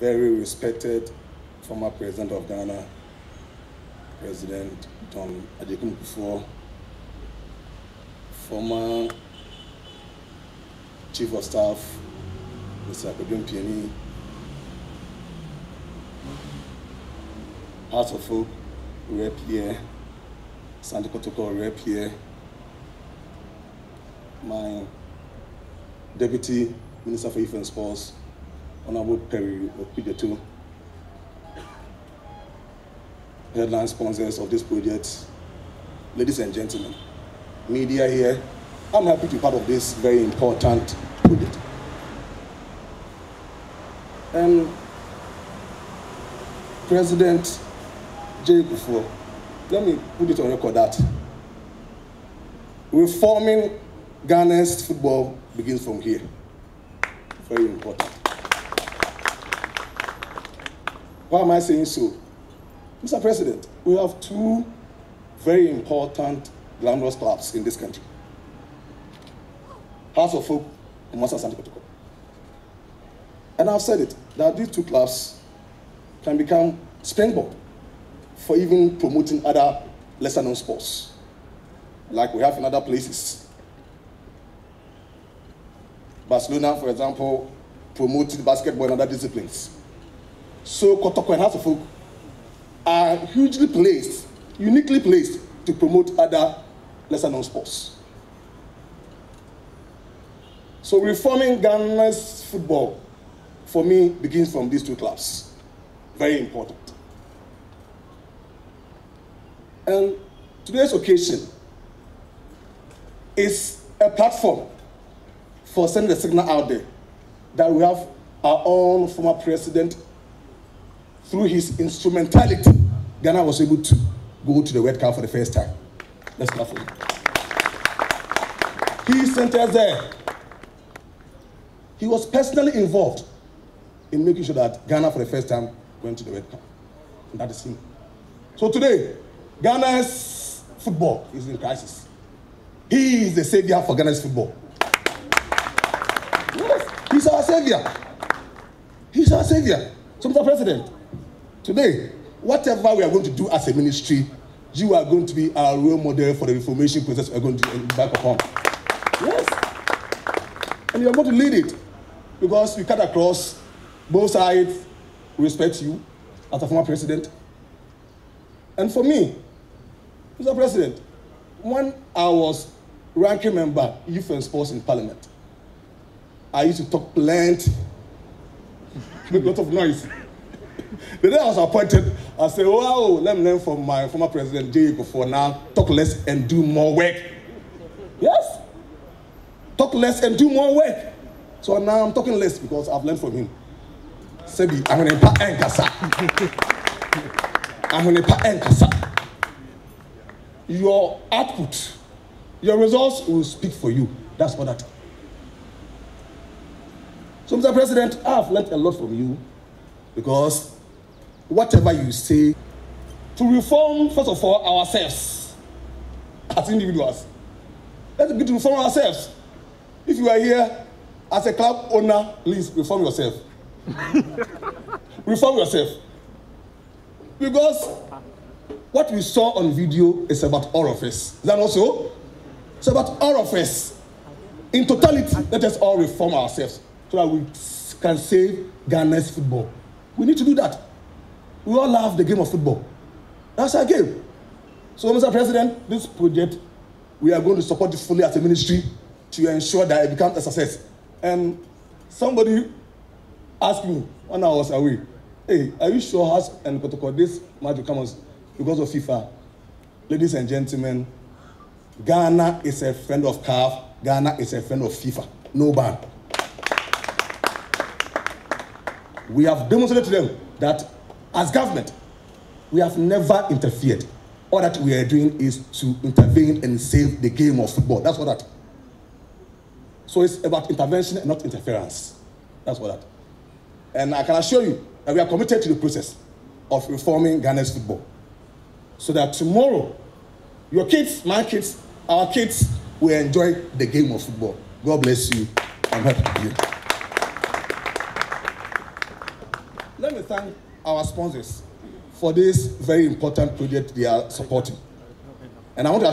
very respected former president of Ghana, President John Agyekum Kufuor, former Chief of Staff, Mr. Kwadwo Mpiani, Hearts of Oak rep here, Asante Kotoko rep here, my Deputy Minister for Youth and Sports, Honorable Perry Okudzeto, headline sponsors of this project, ladies and gentlemen, media here, I'm happy to be part of this very important project. And President J. Kufuor, let me put it on record that reforming Ghana's football begins from here. Very important. Why am I saying so? Mr. President, we have two very important glamorous clubs in this country. Hearts of Oak and Master Asante Kotoko. And I've said it, that these two clubs can become springboard for even promoting other lesser known sports, like we have in other places. Barcelona, for example, promoted basketball and other disciplines. So Kotoko and Hearts of Oak are hugely placed, uniquely placed to promote other lesser known sports. So reforming Ghana's football, for me, begins from these two clubs. Very important. And today's occasion is a platform for sending a signal out there that we have our own former president through his instrumentality, Ghana was able to go to the World Cup for the first time. Let's clap for him. He sent us there. He was personally involved in making sure that Ghana, for the first time, went to the World Cup. And that is him. So today, Ghana's football is in crisis. He is the savior for Ghana's football. Yes, he's our savior. He's our savior. So, Mr. President, today, whatever we are going to do as a ministry, you are going to be our role model for the reformation process we are going to embark upon. Yes. And you are going to lead it because we cut across both sides, respect you as a former president. And for me, Mr. President, when I was ranking member, youth and sports in parliament, I used to talk plenty, make a lot of noise. The day I was appointed, I said, wow, let me learn from my former president, J. for now, talk less and do more work. Yes. Talk less and do more work. So now I'm talking less because I've learned from him. Sebi, to enkasa. To enkasa. Your output, your results will speak for you. That's what that. So, Mr. President, I've learned a lot from you because whatever you say, to reform, first of all, ourselves as individuals. Let's begin to reform ourselves. If you are here as a club owner, please reform yourself. reform yourself. Because what we saw on video is about all of us. That also? It's about all of us. In totality, let us all reform ourselves so that we can save Ghana's football. We need to do that. We all love the game of football. That's our game. So, Mr. President, this project, we are going to support it fully as a ministry to ensure that it becomes a success. And somebody asked me when I was away, hey, are you sure House and Kotoko this match will come because of FIFA? Ladies and gentlemen, Ghana is a friend of CAF. Ghana is a friend of FIFA. No ban. We have demonstrated to them that as government, we have never interfered. All that we are doing is to intervene and save the game of football. That's what that. So it's about intervention and not interference. That's what that. And I can assure you that we are committed to the process of reforming Ghana's football. So that tomorrow, your kids, my kids, our kids will enjoy the game of football. God bless you. I'm happy to be here. let me thank our sponsors for this very important project they are supporting. And I want to